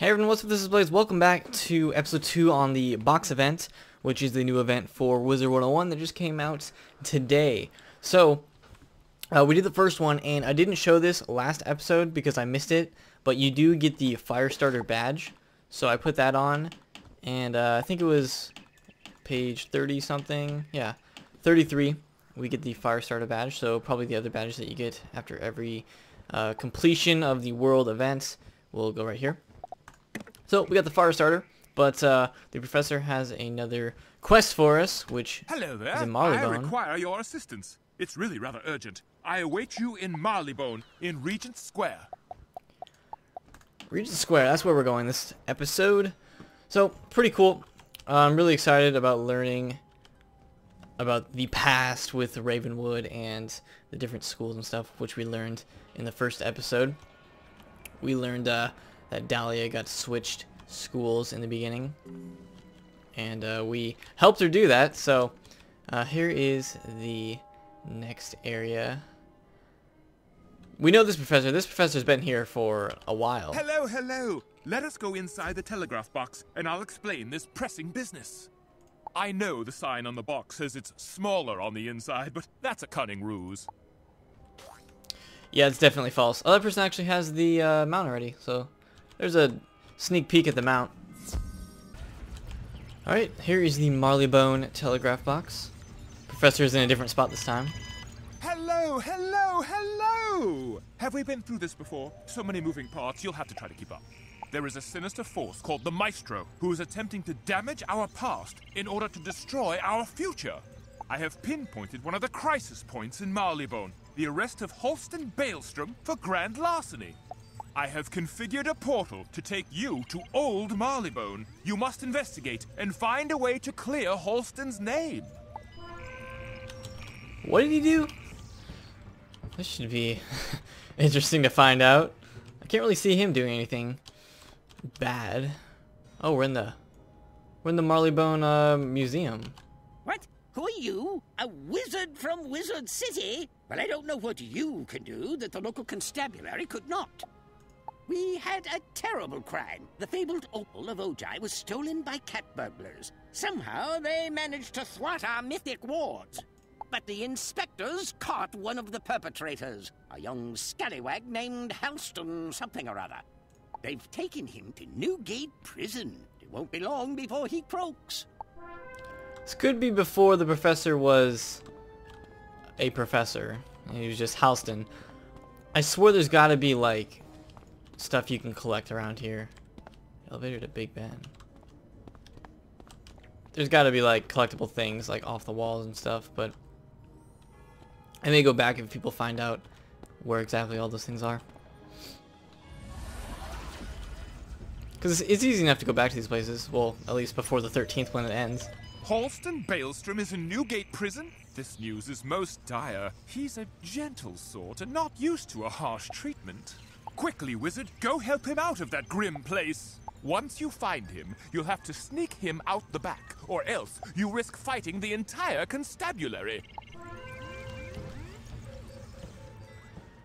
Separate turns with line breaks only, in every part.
Hey everyone, what's up? This is Blaze. Welcome back to episode 2 on the box event, which is the new event for Wizard 101 that just came out today. So, uh, we did the first one, and I didn't show this last episode because I missed it, but you do get the Firestarter badge. So I put that on, and uh, I think it was page 30 something. Yeah, 33. We get the Firestarter badge, so probably the other badges that you get after every uh, completion of the world event will go right here. So we got the fire starter, but uh, the professor has another quest for us, which
Hello there.
is in
I require your assistance. It's really rather urgent. I await you in Marleybone, in Regent Square.
Regent Square, that's where we're going this episode. So, pretty cool. Uh, I'm really excited about learning about the past with Ravenwood and the different schools and stuff, which we learned in the first episode. We learned uh, that Dalia got switched schools in the beginning. And uh, we helped her do that, so uh, here is the next area. We know this professor. This professor's been here for a while.
Hello, hello. Let us go inside the telegraph box, and I'll explain this pressing business. I know the sign on the box says it's smaller on the inside, but that's a cunning ruse.
Yeah, it's definitely false. That person actually has the uh, mount already, so there's a sneak peek at the mount. Alright, here is the Marleybone telegraph box. Professor's in a different spot this time.
Hello, hello, hello! Have we been through this before? So many moving parts, you'll have to try to keep up. There is a sinister force called the Maestro who is attempting to damage our past in order to destroy our future. I have pinpointed one of the crisis points in Marleybone, the arrest of Halston Balestrom for grand larceny. I have configured a portal to take you to Old Marleybone. You must investigate and find a way to clear Halston's name.
What did he do? This should be interesting to find out. I can't really see him doing anything bad. Oh, we're in the we're in the Marleybone uh, museum.
What? Who are you? A wizard from Wizard City? Well, I don't know what you can do that the local constabulary could not. We had a terrible crime. The fabled opal of Ojai was stolen by cat burglars. Somehow they managed to thwart our mythic wards. But the inspectors caught one of the perpetrators, a young scallywag named Halston something or other. They've taken him to Newgate Prison. It won't be long before he croaks.
This could be before the professor was a professor. He was just Halston. I swear there's got to be like stuff you can collect around here. Elevator to Big Ben. There's got to be like collectible things like off the walls and stuff, but I may go back if people find out where exactly all those things are. Because it's easy enough to go back to these places. Well, at least before the 13th when it ends.
Halston Balestrom is in Newgate Prison? This news is most dire. He's a gentle sort and not used to a harsh treatment. Quickly, wizard, go help him out of that grim place. Once you find him, you'll have to sneak him out the back, or else you risk fighting the entire constabulary.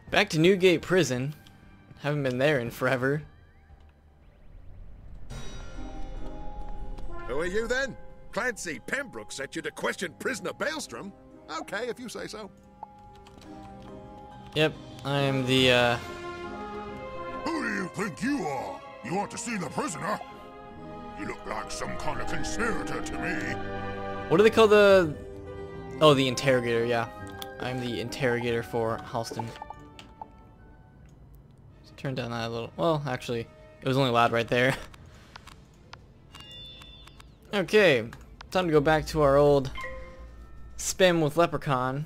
Back to Newgate Prison. Haven't been there in forever.
Who are you then? Clancy Pembroke set you to question prisoner Balestrom? Okay, if you say so.
Yep, I am the, uh...
Think you are? You want to see the prisoner? You look like some kind of conspirator to me.
What do they call the... Oh, the interrogator, yeah. I'm the interrogator for Halston. Let's turn down that a little... Well, actually, it was only loud right there. okay, time to go back to our old spam with Leprechaun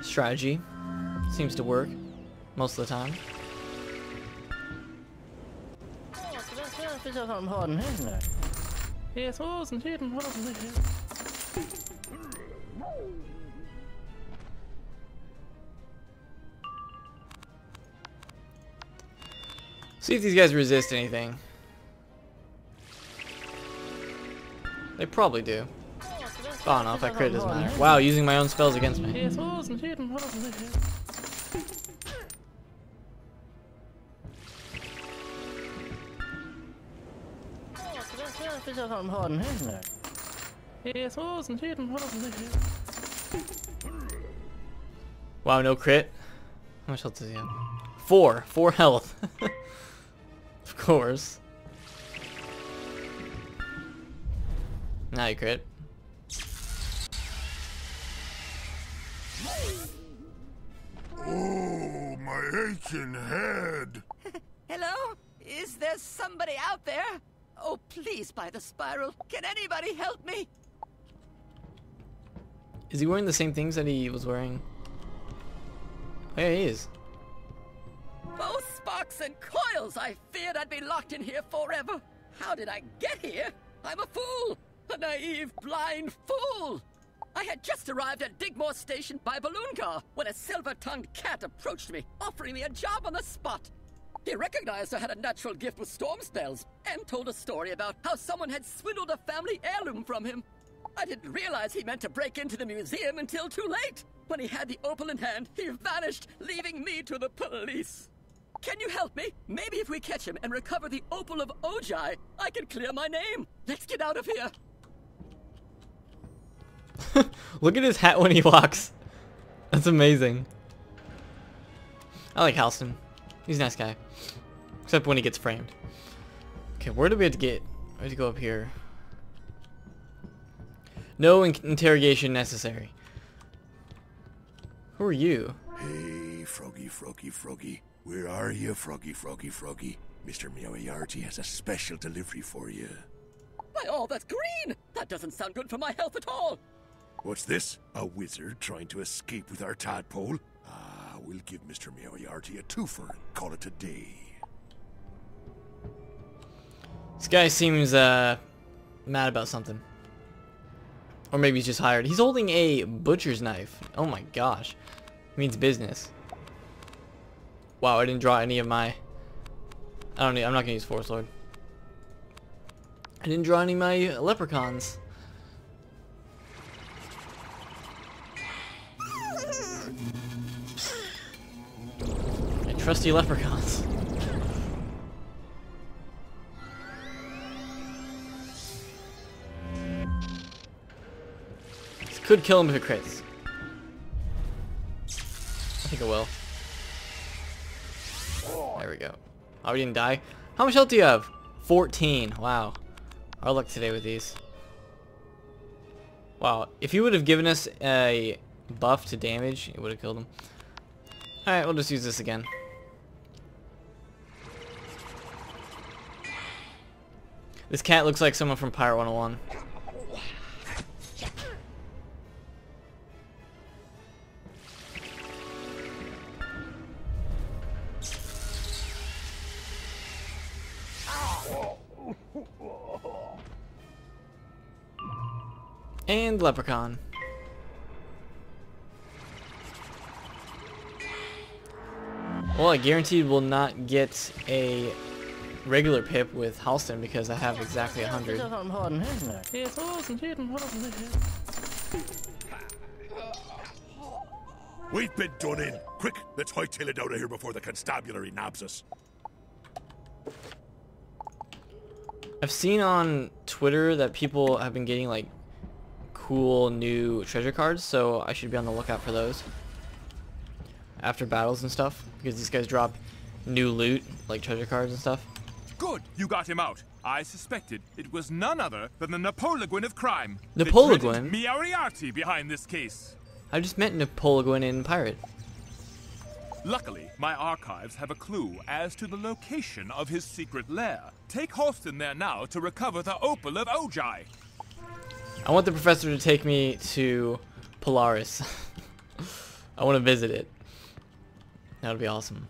strategy. Seems to work most of the time. See if these guys resist anything. They probably do. Oh no, if I crit, it doesn't matter. Wow, using my own spells against me. Wow, no crit. How much health does he have? Four. Four health. of course. Now you crit.
Oh, my aching head.
Hello? Is there somebody out there? Oh, please, by the spiral. Can anybody help me?
Is he wearing the same things that he was wearing? Oh, yeah, he is.
Both sparks and coils! I feared I'd be locked in here forever. How did I get here? I'm a fool! A naive, blind fool! I had just arrived at Digmore Station by balloon car when a silver-tongued cat approached me, offering me a job on the spot. He recognized I had a natural gift with storm spells and told a story about how someone had swindled a family heirloom from him. I didn't realize he meant to break into the museum until too late. When he had the opal in hand, he vanished, leaving me to the police. Can you help me? Maybe if we catch him and recover the opal of Ojai, I can clear my name. Let's get out of here.
Look at his hat when he walks. That's amazing. I like Halston. He's a nice guy. Except when he gets framed. Okay, where do we have to get? We have to go up here. No in interrogation necessary. Who are you?
Hey, Froggy, Froggy, Froggy. Where are you, Froggy, Froggy, Froggy? Mr. Meowiarty has a special delivery for you.
Why, all that's green! That doesn't sound good for my health at all.
What's this? A wizard trying to escape with our tadpole? We'll give Mr. Meowiarty a twofer and call it a day.
This guy seems uh mad about something. Or maybe he's just hired. He's holding a butcher's knife. Oh my gosh. Means business. Wow, I didn't draw any of my I don't need I'm not gonna use Forest Lord. I didn't draw any of my leprechauns. Trusty leprechauns. This could kill him if it crits. I think it will. There we go. Oh, we didn't die. How much health do you have? 14. Wow. Our luck today with these. Wow. If you would have given us a buff to damage, it would have killed him. Alright, we'll just use this again. This cat looks like someone from Pirate 101. And Leprechaun. Well, I guaranteed will not get a regular pip with Halston because I have exactly 100.
We've been done in. Quick, let's hightail it out of here before the constabulary nabs us.
I've seen on Twitter that people have been getting like cool new treasure cards, so I should be on the lookout for those. After battles and stuff, because these guys drop new loot, like treasure cards and stuff.
Good, you got him out. I suspected it was none other than the Napoleon of crime.
Napoleon?
Meowiarty behind this case.
I just met Napoleon in Pirate.
Luckily, my archives have a clue as to the location of his secret lair. Take Halston there now to recover the opal of Ojai.
I want the professor to take me to Polaris. I want to visit it. That would be awesome.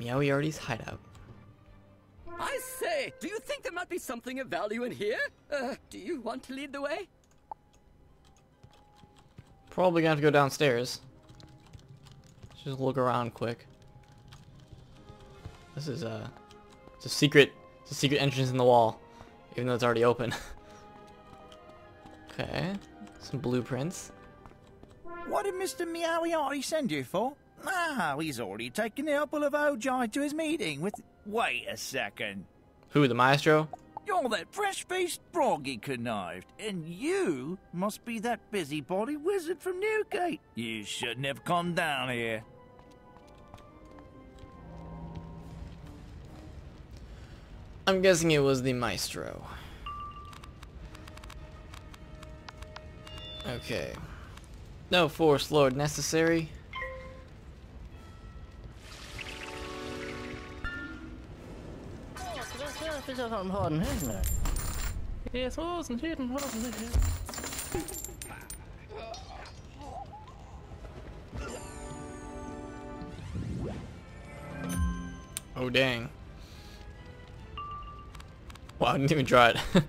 Meowiarty's hideout.
I say, do you think there might be something of value in here? Uh, do you want to lead the way?
Probably gonna have to go downstairs. Just look around quick. This is a, it's a secret, it's a secret entrance in the wall, even though it's already open. okay, some blueprints.
What did Mr. Meowyarty send you for? Ah, he's already taken the opal of Ojai to his meeting with... Wait a second.
Who, the maestro?
You're that fresh-faced frog he connived, and you must be that busybody wizard from Newgate. You shouldn't have come down here.
I'm guessing it was the maestro. Okay. No Forest Lord necessary. Oh dang. Wow, I didn't even try it.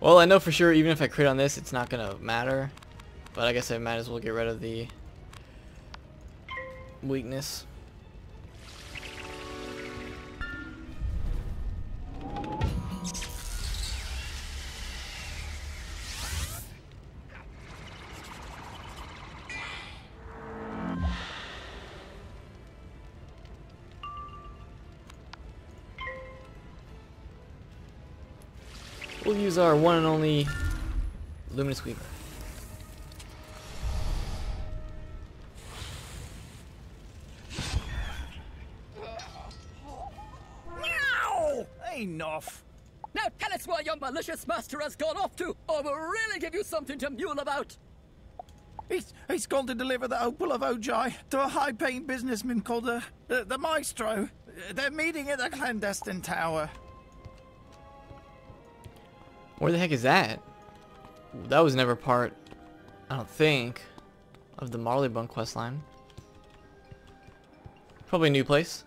well, I know for sure even if I crit on this, it's not gonna matter. But I guess I might as well get rid of the weakness. We'll use our one and only Luminous Weaver.
Meow! Enough.
Now tell us where your malicious master has gone off to, or we'll really give you something to mule about.
He's, he's gone to deliver the opal of Ojai to a high-paying businessman called the, the, the Maestro. They're meeting at the clandestine tower.
Where the heck is that? That was never part, I don't think, of the Marleybone questline. Probably a new place.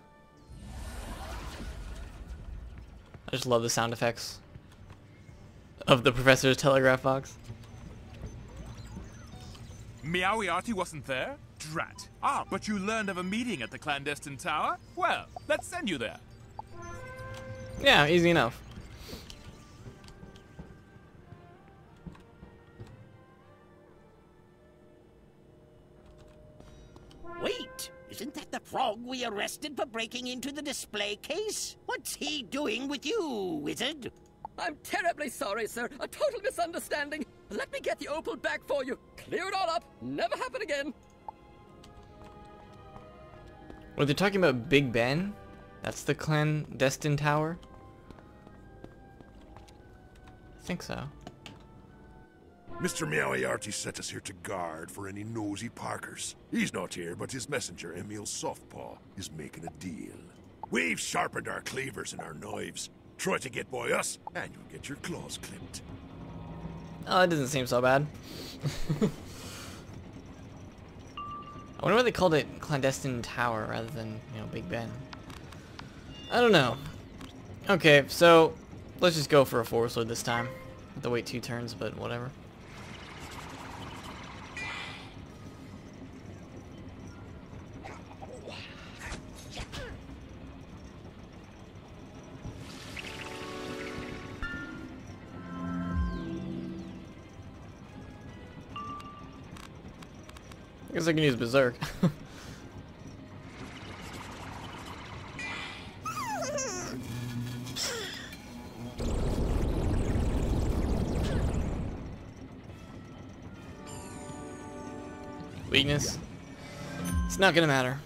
I just love the sound effects of the professor's telegraph box.
Meowiarty wasn't there? Drat. Ah, but you learned of a meeting at the clandestine tower? Well, let's send you there.
Yeah, easy enough.
Wait, isn't that the frog we arrested for breaking into the display case? What's he doing with you, wizard?
I'm terribly sorry, sir. A total misunderstanding. Let me get the opal back for you. Clear it all up. Never happen again.
Were they talking about Big Ben? That's the clandestine tower? I think so.
Mr. Meowiarty set us here to guard for any nosy parkers. He's not here, but his messenger, Emil Softpaw, is making a deal. We've sharpened our cleavers and our knives. Try to get by us, and you'll get your claws clipped.
Oh, that doesn't seem so bad. I wonder why they called it Clandestine Tower rather than, you know, Big Ben. I don't know. Okay, so let's just go for a force sword this time. Have to wait two turns, but whatever. Guess I can use Berserk. Weakness. It's not gonna matter.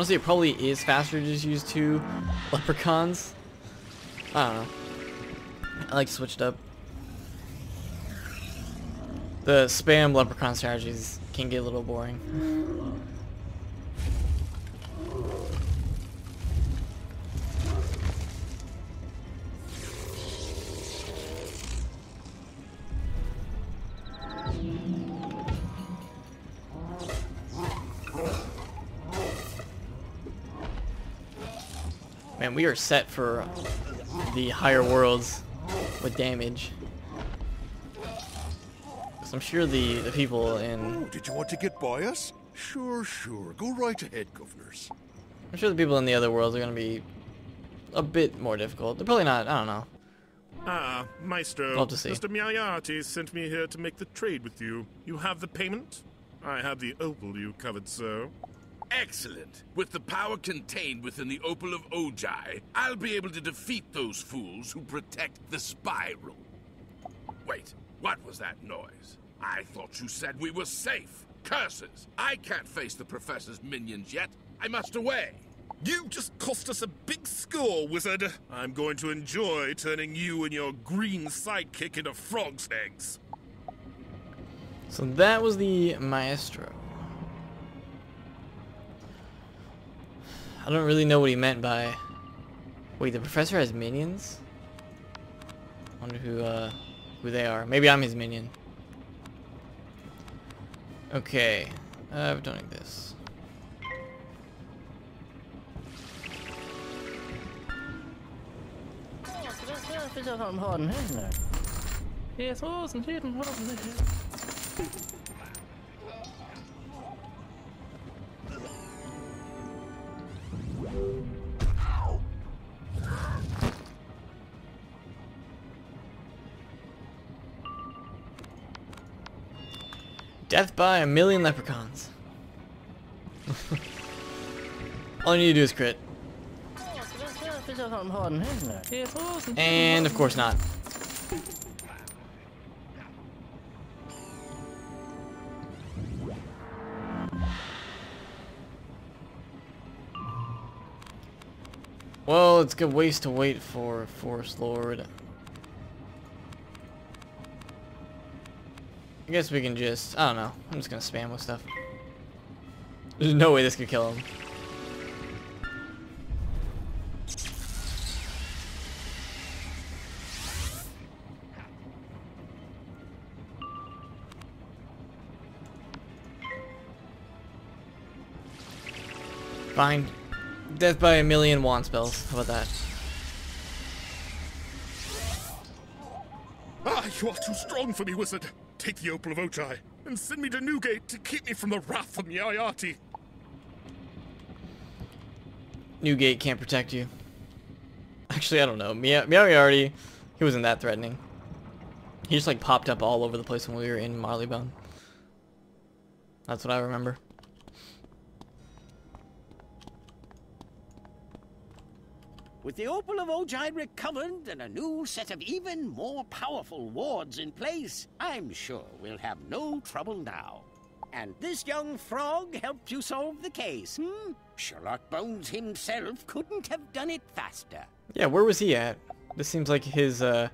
Honestly, it probably is faster to just use two leprechauns. I don't know. I like switched up. The spam leprechaun strategies can get a little boring. Man, we are set for the higher worlds with damage. 'Cause I'm sure the, the people in...
Oh, did you want to get by us? Sure, sure. Go right ahead, governors.
I'm sure the people in the other worlds are gonna be a bit more difficult. They're probably not. I don't know.
Ah, Maestro.
Love to see.
Mr. Meowiarty sent me here to make the trade with you. You have the payment? I have the opal you covered so.
Excellent. With the power contained within the Opal of Ojai, I'll be able to defeat those fools who protect the spiral. Wait, what was that noise? I thought you said we were safe. Curses! I can't face the Professor's minions yet. I must away.
You just cost us a big score, wizard. I'm going to enjoy turning you and your green sidekick into frog's eggs.
So that was the Maestro. I don't really know what he meant by... Wait, the professor has minions? I wonder who, uh, who they are. Maybe I'm his minion. Okay. Uh, don't need this. Death by a million leprechauns. All you need to do is crit. And of course not. Well, it's good waste to wait for Forest Lord. I guess we can just, I don't know, I'm just gonna spam with stuff. There's no way this could kill him. Fine. Death by a million wand spells. How about that?
Ah, you are too strong for me, wizard. Take the Opal of Ojai and send me to Newgate to keep me from the wrath of Meowiarty.
Newgate can't protect you. Actually, I don't know. Mia Moriarty, he wasn't that threatening. He just like popped up all over the place when we were in Marleybone. That's what I remember.
With the Opal of Ojai recovered and a new set of even more powerful wards in place, I'm sure we'll have no trouble now. And this young frog helped you solve the case, hmm? Sherlock Bones himself couldn't have done it faster.
Yeah, where was he at? This seems like his uh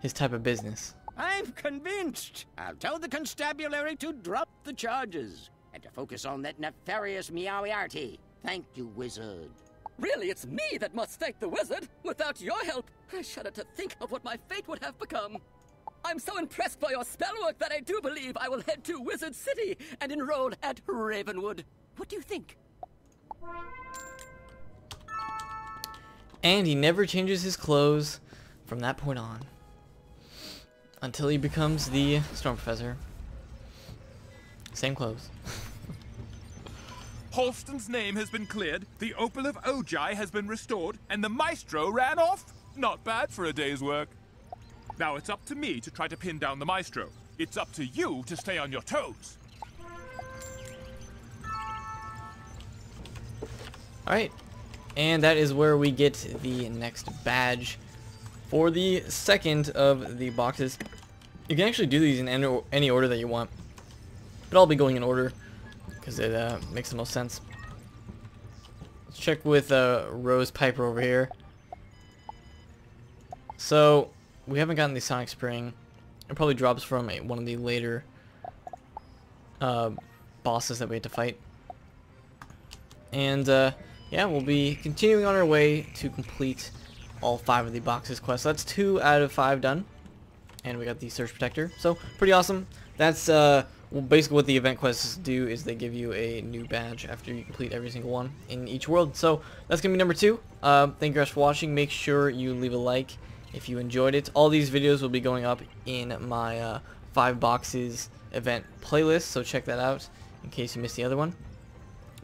his type of business.
I'm convinced. I'll tell the constabulary to drop the charges and to focus on that nefarious Meowiarty. Thank you, wizard.
Really, it's me that must thank the wizard. Without your help, I shudder to think of what my fate would have become. I'm so impressed by your spellwork that I do believe I will head to Wizard City and enroll at Ravenwood. What do you think?
And he never changes his clothes from that point on. Until he becomes the Storm Professor. Same clothes.
Halston's name has been cleared, the Opal of Ojai has been restored, and the Maestro ran off. Not bad for a day's work. Now it's up to me to try to pin down the Maestro. It's up to you to stay on your toes.
Alright. And that is where we get the next badge for the second of the boxes. You can actually do these in any- any order that you want. But I'll be going in order because it uh, makes the most sense. Let's check with uh, Rose Piper over here. So, we haven't gotten the Sonic Spring. It probably drops from a, one of the later uh, bosses that we had to fight. And, uh, yeah, we'll be continuing on our way to complete all five of the boxes quests. That's two out of five done. And we got the Search Protector. So, pretty awesome. That's, uh, well, basically what the event quests do is they give you a new badge after you complete every single one in each world. So, that's going to be number two. Uh, thank you guys for watching. Make sure you leave a like if you enjoyed it. All these videos will be going up in my uh, five boxes event playlist, so check that out in case you missed the other one.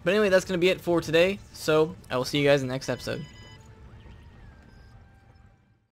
But anyway, that's going to be it for today. So I will see you guys in the next episode.